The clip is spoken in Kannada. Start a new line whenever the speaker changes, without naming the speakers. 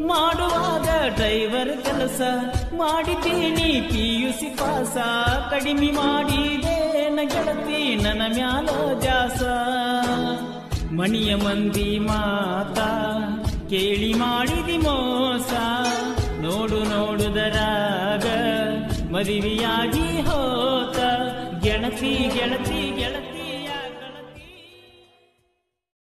ಮಾಡುವಾಗ ಡ್ರೈವರ್ ಕೆಲಸ ಮಾಡಿದ್ದೀನಿ, ಪಿಯುಸಿ ಪಾಸ ಕಡಿಮೆ ಮಾಡಿದೇನ ಗೆಳತಿ ನನ್ನ ಮ್ಯಾಲ ಜಾಸ. ಮಣಿಯ ಮಂದಿ ಮಾತ ಕೇಳಿ ಮಾಡಿದಿ ಮೋಸ. ನೋಡು ನೋಡುದರಾಗ ಮದುವೆಯಾಗಿ ಹೋತ. ಗೆಳತಿ ಗೆಳತಿ ಗೆಳತಿ.